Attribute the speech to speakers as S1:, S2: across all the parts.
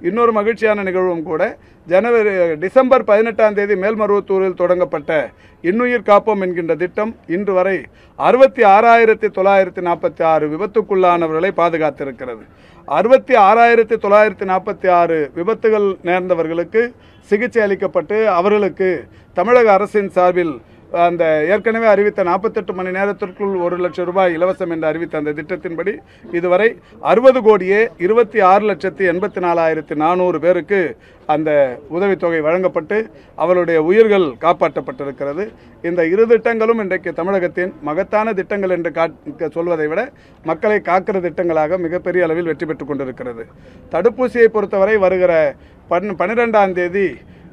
S1: இன்னொரு மகிழ்ச்சியான நிகழ்வும் கூட ஜனவரி டிசம்பர் பதினெட்டாம் தேதி மேல்மருவத்தூரில் தொடங்கப்பட்ட இன்னுயிர் காப்போம் என்கின்ற திட்டம் இன்று வரை அறுபத்தி ஆறாயிரத்தி தொள்ளாயிரத்தி நாற்பத்தி ஆறு விபத்துக்குள்ளானவர்களை பாதுகாத்திருக்கிறது. அறுபத்தி ஆறாயிரத்தி தொள்ளாயிரத்தி நாற்பத்தி ஆறு விபத்துகள் நேர்ந்தவர்களுக்கு சிகிச்சை அளிக்கப்பட்டு அவர்களுக்கு தமிழக அரசின் சார்பில் அந்த ஏற்கனவே அறிவித்த நாற்பத்தெட்டு மணி நேரத்திற்குள் ஒரு லட்சம் ரூபாய் இலவசம் என்று அறிவித்த அந்த திட்டத்தின்படி இதுவரை அறுபது கோடியே இருபத்தி ஆறு லட்சத்தி எண்பத்தி நாலாயிரத்தி நானூறு பேருக்கு அந்த உதவித்தொகை வழங்கப்பட்டு அவருடைய உயிர்கள் காப்பாற்றப்பட்டிருக்கிறது. இந்த இரு திட்டங்களும் இன்றைக்கு தமிழகத்தின் மகத்தான திட்டங்கள் என்று காட் சொல்வதை விட மக்களை காக்கிற திட்டங்களாக மிகப்பெரிய அளவில் வெற்றி பெற்று கொண்டிருக்கிறது. தடுப்பூசியை பொறுத்தவரை வருகிற பன் பன்னிரெண்டாம் தேதி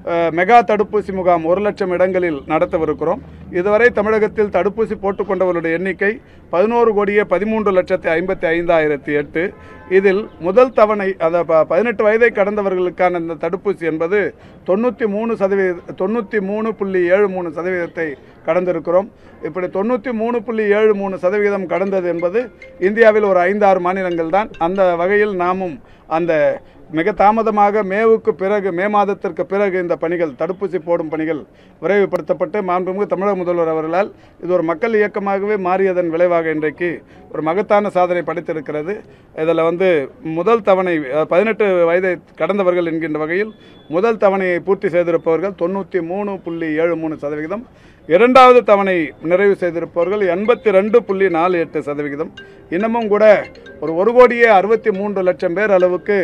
S1: மெகா தடுப்பூசி முகாம் ஒரு லட்சம் இடங்களில் நடத்தவிருக்கிறோம். இதுவரை தமிழகத்தில் தடுப்பூசி போட்டுக்கொண்டவர்களுடைய எண்ணிக்கை பதினோரு கோடியே பதிமூன்று லட்சத்தி ஐம்பத்தி ஐந்தாயிரத்தி எட்டு. இதில் முதல் தவணை அதை ப- பதினெட்டு வயதை கடந்தவர்களுக்கான இந்த தடுப்பூசி என்பது தொண்ணூற்றி மூணு சதவீத தொண்ணூற்றி மூணு புள்ளி ஏழு மூணு சதவீதத்தை கடந்திருக்கிறோம். இப்படி தொண்ணூற்றி மூணு புள்ளி ஏழு மூணு சதவீதம் கடந்தது என்பது இந்தியாவில் ஒரு ஐந்தாறு மாநிலங்கள் தான் அந்த வகையில் நாமும் அந்த மிக தாமதமாக மேவுக்கு பிறகு மே மாதத்திற்கு பிறகு இந்த பணிகள் தடுப்பூசி போடும் பணிகள் விரைவுபடுத்தப்பட்டு மாண்புமிகு தமிழக முதல்வர் அவர்களால் இது ஒரு மக்கள் இயக்கமாகவே மாறியதன் விளைவாக இன்றைக்கு ஒரு மகத்தான சாதனை படைத்திருக்கிறது. இதில் வந்து முதல் தவணை பதினெட்டு வயதை கடந்தவர்கள் என்கின்ற வகையில் முதல் தவணையை பூர்த்தி செய்திருப்பவர்கள் தொண்ணூற்றி மூணு புள்ளி ஏழு மூணு சதவிகிதம். இரண்டாவது தவணை நிறைவு செய்திருப்பவர்கள் எண்பத்தி ரெண்டு புள்ளி நாலு எட்டு சதவிகிதம். இன்னமும் கூட ஒரு ஒரு கோடியே அறுபத்தி மூன்று லட்சம் பேர் அளவுக்கு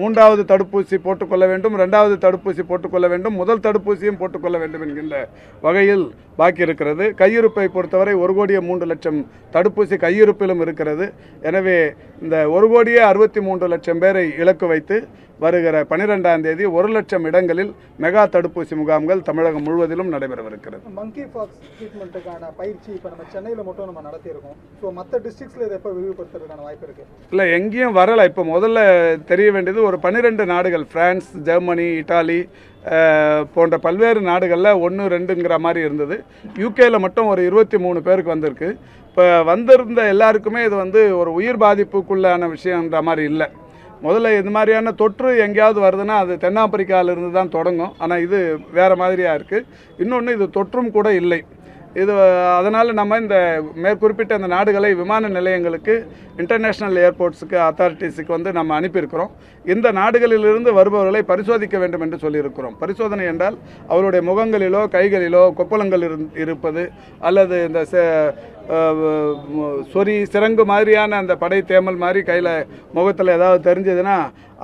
S1: மூன்றாவது தடுப்பூசி போட்டுக்கொள்ள வேண்டும் ரெண்டாவது தடுப்பூசி போட்டுக்கொள்ள வேண்டும் முதல் தடுப்பூசியும் போட்டுக்கொள்ள வேண்டும் என்கின்ற வகையில் பாக்கி இருக்கிறது. கையிருப்பை பொறுத்தவரை ஒரு கோடியே மூன்று லட்சம் தடுப்பூசி கையிருப்பிலும் இருக்கிறது. எனவே இந்த ஒரு கோடியே அறுபத்தி மூன்று லட்சம் பேரை இலக்கு வைத்து வருகிற பனிரெண்டாம் தேதி ஒரு லட்சம் இடங்களில் மெகா தடுப்பூசி முகாம்கள் தமிழகம் முழுவதிலும் நடைபெறவிருக்கிறது.
S2: மங்கி ஃபாக்ஸ் ட்ரீட்மெண்ட்டுக்கான பயிற்சி இப்போ நம்ம சென்னையில் மட்டும் நம்ம நடத்தியிருக்கோம். ஸோ மற்ற டிஸ்ட்ரிக்ஸில் இதை எப்போ விரிவுபடுத்துறதுக்கான வாய்ப்பு இருக்குது
S1: இல்லை எங்கேயும் வரலை. இப்போ முதல்ல தெரிய வேண்டியது ஒரு பன்னிரெண்டு நாடுகள் பிரான்ஸ் ஜெர்மனி இட்டாலி போன்ற பல்வேறு நாடுகளில் ஒன்று ரெண்டுங்கிற மாதிரி இருந்தது. யூகேயில் மட்டும் ஒரு இருபத்தி மூணு பேருக்கு வந்திருக்கு. இப்போ வந்திருந்த எல்லாருக்குமே இது வந்து ஒரு உயிர் பாதிப்புக்குள்ளான விஷயன்ற மாதிரி இல்லை. முதல்ல இது மாதிரியான தொற்று எங்கேயாவது வருதுன்னா அது தென்னாப்பிரிக்காவிலிருந்து தான் தொடங்கும். ஆனால் இது வேறு மாதிரியாக இருக்குது இன்னொன்று இது தொற்றும் கூட இல்லை. இது அதனால் நம்ம இந்த மேற்குறிப்பிட்ட இந்த நாடுகளை விமான நிலையங்களுக்கு இன்டர்நேஷ்னல் ஏர்போர்ட்ஸுக்கு அத்தாரிட்டிஸுக்கு வந்து நம்ம அனுப்பியிருக்கிறோம். இந்த நாடுகளிலிருந்து வருபவர்களை பரிசோதிக்க வேண்டும் என்று சொல்லியிருக்கிறோம். பரிசோதனை என்றால் அவருடைய முகங்களிலோ கைகளிலோ கொப்பளங்கள் இருப்பது அல்லது இந்த சொறி சிறங்கு மாதிரியான அந்த படை தேமல் மாதிரி கையில் முகத்தில் ஏதாவது தெரிஞ்சதுன்னா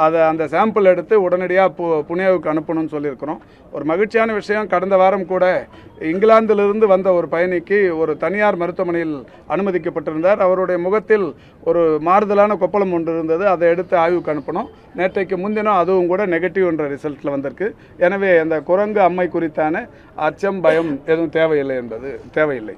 S1: அதை அந்த சாம்பிள் எடுத்து உடனடியாக பு புனேவுக்கு அனுப்பணும்னு சொல்லியிருக்கிறோம். ஒரு மகிழ்ச்சியான விஷயம். கடந்த வாரம் கூட இங்கிலாந்திலிருந்து வந்த ஒரு பயணிக்கு ஒரு தனியார் மருத்துவமனையில் அனுமதிக்கப்பட்டிருந்தார். அவருடைய முகத்தில் ஒரு மாறுதலான கொப்பளம் ஒன்று இருந்தது. அதை எடுத்து ஆய்வுக்கு அனுப்பணும் நேற்றைக்கு முன்தினம் அதுவும் கூட நெகட்டிவ் என்ற ரிசல்ட்டில் வந்திருக்கு. எனவே அந்த குரங்கு அம்மை குறித்தான அச்சம் பயம் எதுவும் தேவையில்லை என்பது தேவையில்லை.